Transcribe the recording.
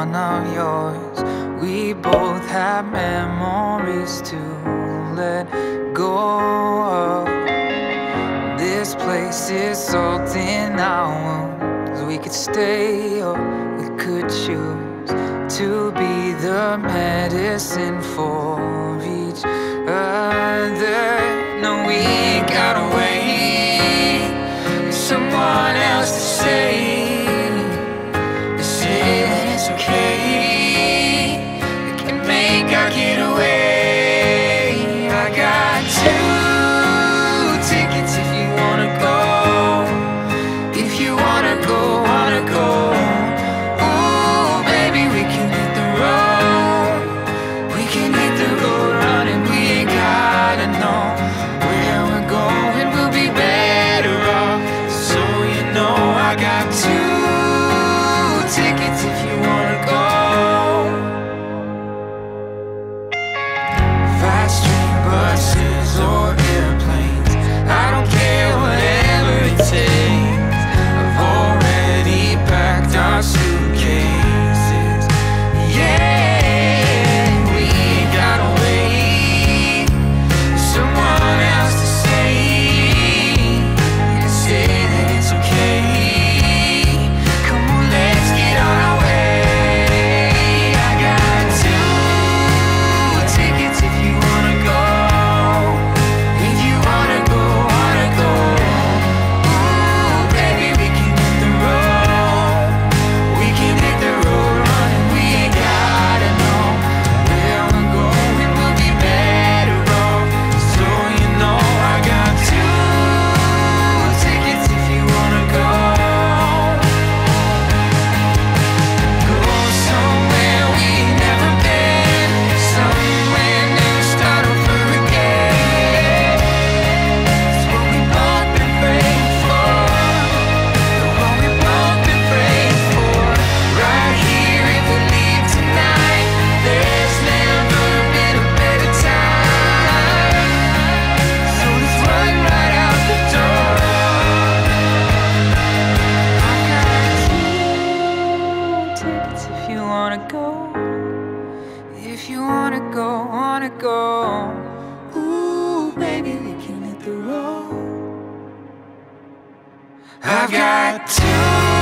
one of yours. We both have memories to let go of. This place is salting our wounds. We could stay or we could choose to be the medicine for each other. go. Ooh, baby, we can hit the road. I've got two.